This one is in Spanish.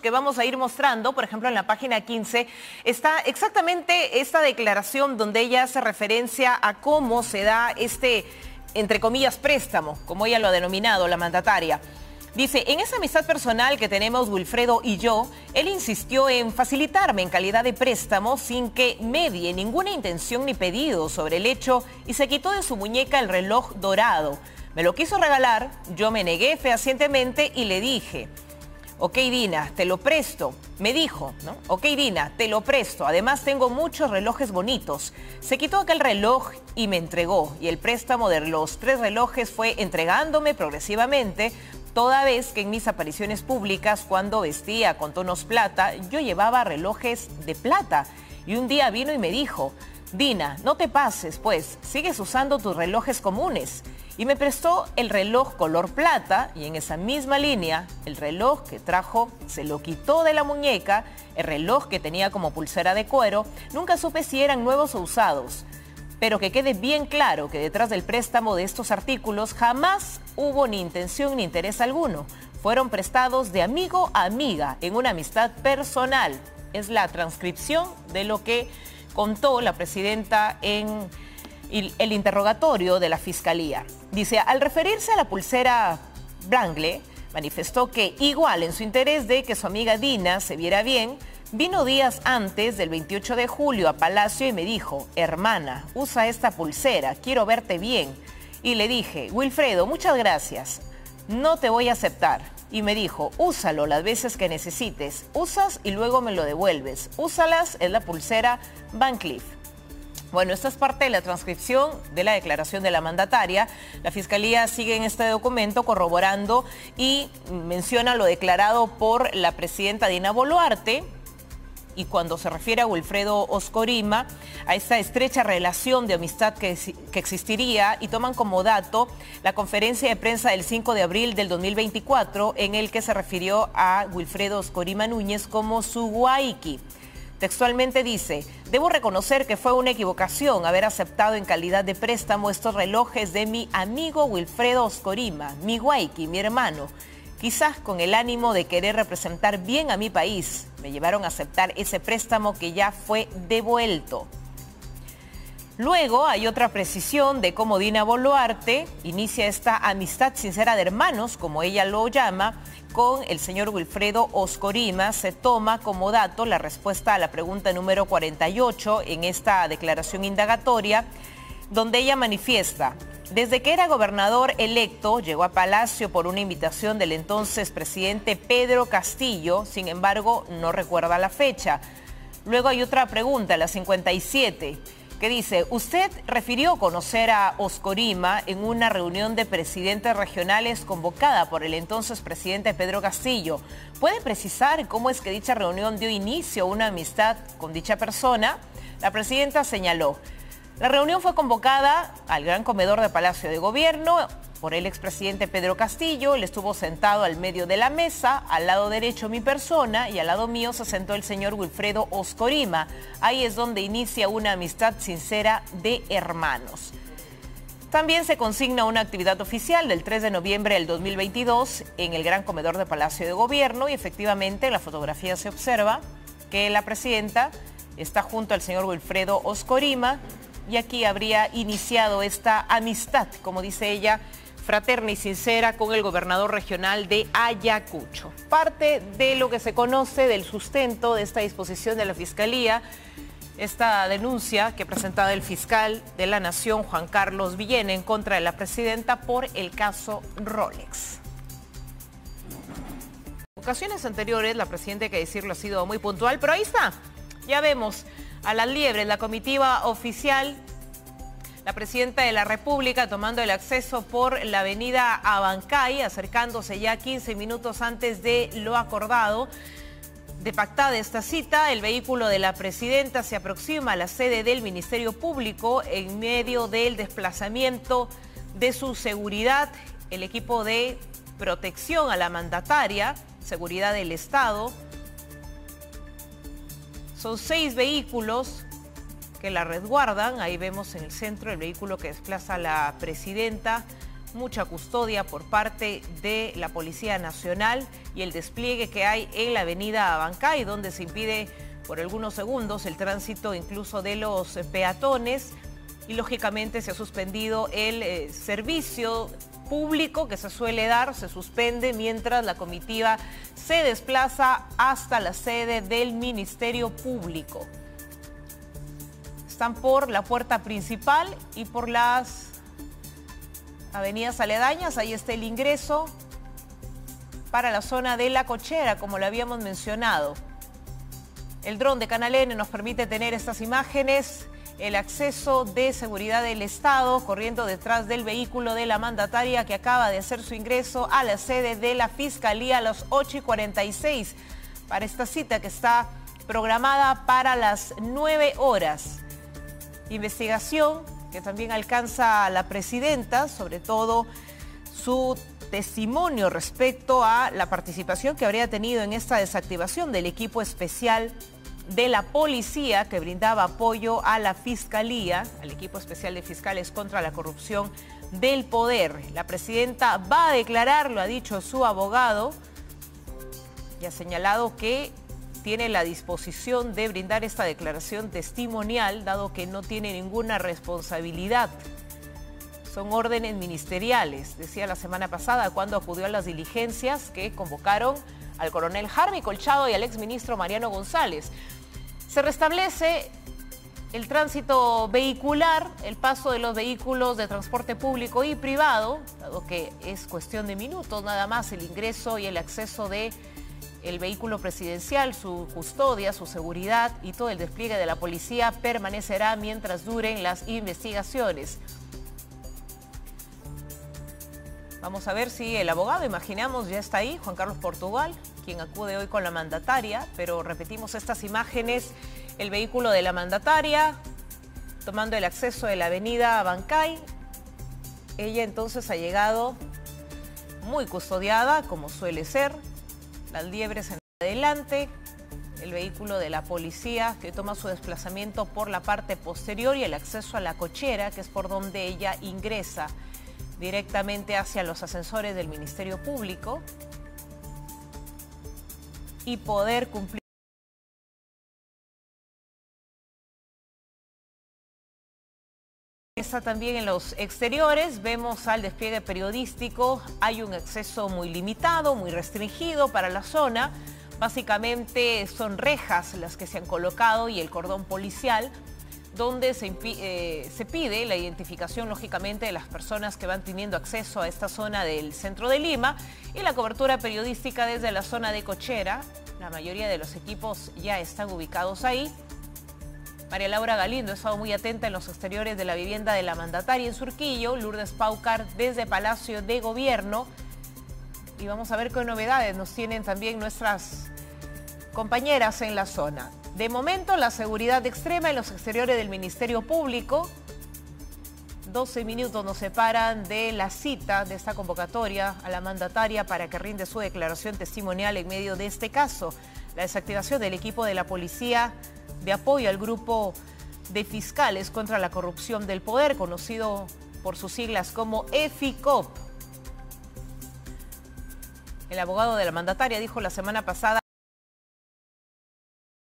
que vamos a ir mostrando, por ejemplo en la página 15, está exactamente esta declaración donde ella hace referencia a cómo se da este, entre comillas, préstamo, como ella lo ha denominado, la mandataria. Dice, en esa amistad personal que tenemos Wilfredo y yo, él insistió en facilitarme en calidad de préstamo sin que medie ninguna intención ni pedido sobre el hecho y se quitó de su muñeca el reloj dorado. Me lo quiso regalar, yo me negué fehacientemente y le dije, ok Dina, te lo presto. Me dijo, ¿no? Ok Dina, te lo presto. Además tengo muchos relojes bonitos. Se quitó aquel reloj y me entregó. Y el préstamo de los tres relojes fue entregándome progresivamente toda vez que en mis apariciones públicas, cuando vestía con tonos plata, yo llevaba relojes de plata. Y un día vino y me dijo, Dina, no te pases, pues, sigues usando tus relojes comunes. Y me prestó el reloj color plata y en esa misma línea, el reloj que trajo se lo quitó de la muñeca, el reloj que tenía como pulsera de cuero, nunca supe si eran nuevos o usados pero que quede bien claro que detrás del préstamo de estos artículos jamás hubo ni intención ni interés alguno. Fueron prestados de amigo a amiga en una amistad personal. Es la transcripción de lo que contó la presidenta en el interrogatorio de la Fiscalía. Dice, al referirse a la pulsera Brangle, manifestó que igual en su interés de que su amiga Dina se viera bien, Vino días antes del 28 de julio a Palacio y me dijo, hermana, usa esta pulsera, quiero verte bien. Y le dije, Wilfredo, muchas gracias, no te voy a aceptar. Y me dijo, úsalo las veces que necesites, usas y luego me lo devuelves. Úsalas, es la pulsera Van Cleef. Bueno, esta es parte de la transcripción de la declaración de la mandataria. La Fiscalía sigue en este documento corroborando y menciona lo declarado por la presidenta Dina Boluarte, y cuando se refiere a Wilfredo Oscorima, a esta estrecha relación de amistad que, existiría y toman como dato la conferencia de prensa del 5 de abril del 2024 en el que se refirió a Wilfredo Oscorima Núñez como su guayqui. Textualmente dice, debo reconocer que fue una equivocación haber aceptado en calidad de préstamo estos relojes de mi amigo Wilfredo Oscorima, mi guayqui, mi hermano quizás con el ánimo de querer representar bien a mi país, me llevaron a aceptar ese préstamo que ya fue devuelto. Luego hay otra precisión de cómo Dina Boluarte inicia esta amistad sincera de hermanos, como ella lo llama, con el señor Wilfredo Oscorima. Se toma como dato la respuesta a la pregunta número 48 en esta declaración indagatoria, donde ella manifiesta, desde que era gobernador electo, llegó a Palacio por una invitación del entonces presidente Pedro Castillo, sin embargo, no recuerda la fecha. Luego hay otra pregunta, la 57, que dice, usted refirió conocer a Oscorima en una reunión de presidentes regionales convocada por el entonces presidente Pedro Castillo. ¿Puede precisar cómo es que dicha reunión dio inicio a una amistad con dicha persona? La presidenta señaló, la reunión fue convocada al gran comedor de Palacio de Gobierno por el expresidente Pedro Castillo. Él estuvo sentado al medio de la mesa, al lado derecho mi persona y al lado mío se sentó el señor Wilfredo Oscorima. Ahí es donde inicia una amistad sincera de hermanos. También se consigna una actividad oficial del 3 de noviembre del 2022 en el Gran Comedor de Palacio de Gobierno y efectivamente en la fotografía se observa que la presidenta está junto al señor Wilfredo Oscorima, y aquí habría iniciado esta amistad, como dice ella, fraterna y sincera con el gobernador regional de Ayacucho. Parte de lo que se conoce del sustento de esta disposición de la Fiscalía, esta denuncia que ha presentado el fiscal de la Nación, Juan Carlos Villena, en contra de la presidenta por el caso Rolex. En ocasiones anteriores, la presidenta, hay que decirlo, ha sido muy puntual, pero ahí está, ya vemos a las liebres, la comitiva oficial, la presidenta de la República tomando el acceso por la avenida Abancay, acercándose ya 15 minutos antes de lo acordado. De pactada esta cita, el vehículo de la presidenta se aproxima a la sede del Ministerio Público en medio del desplazamiento de su seguridad, el equipo de protección a la mandataria, seguridad del Estado, son seis vehículos que la resguardan. Ahí vemos en el centro el vehículo que desplaza a la presidenta mucha custodia por parte de la Policía Nacional y el despliegue que hay en la avenida Abancay, donde se impide por algunos segundos el tránsito incluso de los peatones y lógicamente se ha suspendido el eh, servicio público que se suele dar, se suspende mientras la comitiva se desplaza hasta la sede del Ministerio Público. Están por la puerta principal y por las avenidas aledañas, ahí está el ingreso para la zona de la cochera, como lo habíamos mencionado. El dron de Canal N nos permite tener estas imágenes, el acceso de seguridad del Estado corriendo detrás del vehículo de la mandataria que acaba de hacer su ingreso a la sede de la Fiscalía a las 8 y 46 para esta cita que está programada para las 9 horas. Investigación que también alcanza a la presidenta, sobre todo su testimonio respecto a la participación que habría tenido en esta desactivación del equipo especial de la policía que brindaba apoyo a la fiscalía, al equipo especial de fiscales contra la corrupción del poder. La presidenta va a declarar, lo ha dicho su abogado, y ha señalado que tiene la disposición de brindar esta declaración testimonial, dado que no tiene ninguna responsabilidad. Son órdenes ministeriales, decía la semana pasada cuando acudió a las diligencias que convocaron al coronel Harvey Colchado y al exministro Mariano González. Se restablece el tránsito vehicular, el paso de los vehículos de transporte público y privado, dado que es cuestión de minutos nada más el ingreso y el acceso de el vehículo presidencial, su custodia, su seguridad y todo el despliegue de la policía permanecerá mientras duren las investigaciones. Vamos a ver si el abogado, imaginamos, ya está ahí, Juan Carlos Portugal, quien acude hoy con la mandataria, pero repetimos estas imágenes, el vehículo de la mandataria, tomando el acceso de la avenida Bancay. Ella entonces ha llegado muy custodiada, como suele ser, las liebres en adelante, el vehículo de la policía que toma su desplazamiento por la parte posterior y el acceso a la cochera, que es por donde ella ingresa directamente hacia los ascensores del Ministerio Público y poder cumplir Está también en los exteriores, vemos al despliegue periodístico, hay un acceso muy limitado, muy restringido para la zona. Básicamente son rejas las que se han colocado y el cordón policial, donde se, eh, se pide la identificación, lógicamente, de las personas que van teniendo acceso a esta zona del centro de Lima y la cobertura periodística desde la zona de Cochera. La mayoría de los equipos ya están ubicados ahí. María Laura Galindo ha estado muy atenta en los exteriores de la vivienda de la mandataria en Surquillo, Lourdes Paucar desde Palacio de Gobierno. Y vamos a ver qué novedades nos tienen también nuestras compañeras en la zona. De momento, la seguridad extrema en los exteriores del Ministerio Público. 12 minutos nos separan de la cita de esta convocatoria a la mandataria para que rinde su declaración testimonial en medio de este caso. La desactivación del equipo de la policía de apoyo al grupo de fiscales contra la corrupción del poder, conocido por sus siglas como EFICOP. El abogado de la mandataria dijo la semana pasada